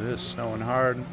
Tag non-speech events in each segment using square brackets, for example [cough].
It's snowing hard.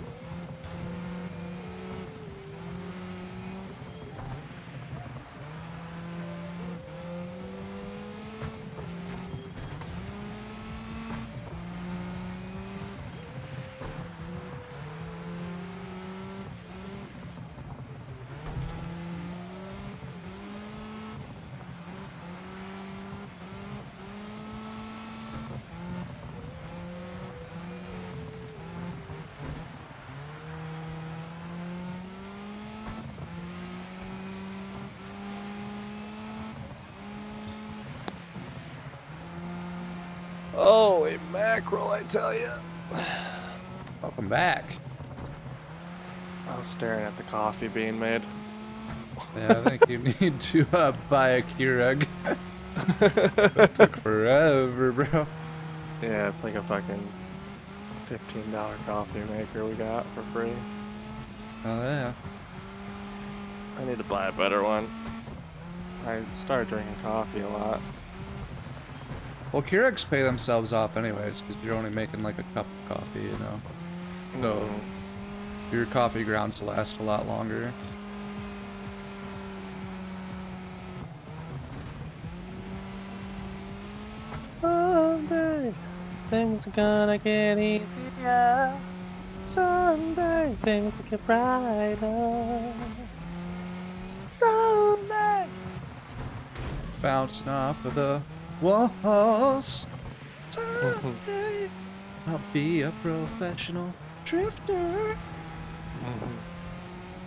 Holy mackerel, I tell you. Welcome back. I was staring at the coffee being made. Yeah, I think you [laughs] need to uh, buy a Keurig. [laughs] That took forever, bro. Yeah, it's like a fucking $15 coffee maker we got for free. Oh yeah. I need to buy a better one. I started drinking coffee a lot. Well, Keurigs pay themselves off anyways, because you're only making like a cup of coffee, you know. So Mhm. your coffee grounds last a lot longer. Someday things are gonna get easier. Someday things will get brighter. Someday. Bouncing off of the walls. Someday I'll be a professional drifter.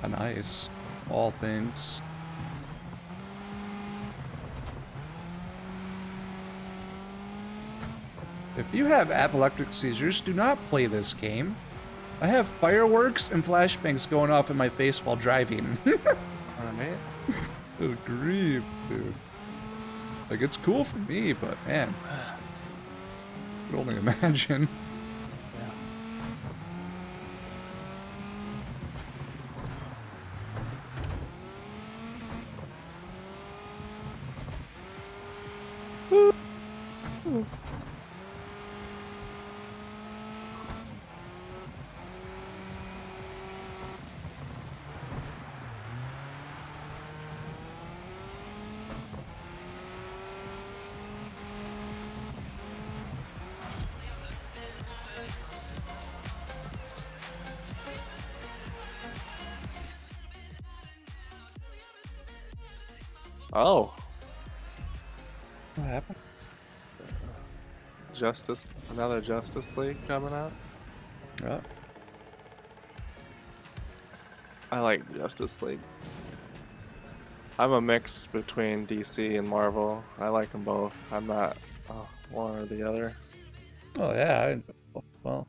Ah, nice. All things. If you have apoplectic seizures, do not play this game. I have fireworks and flashbangs going off in my face while driving. Alright. Good grief, dude. Like, it's cool for me, but man. You can only imagine. [laughs] Yeah. Oh, What happened? Justice, another Justice League coming out. Yeah. I like Justice League. I'm a mix between DC and Marvel. I like them both. I'm not uh, one or the other. oh yeah. I, well,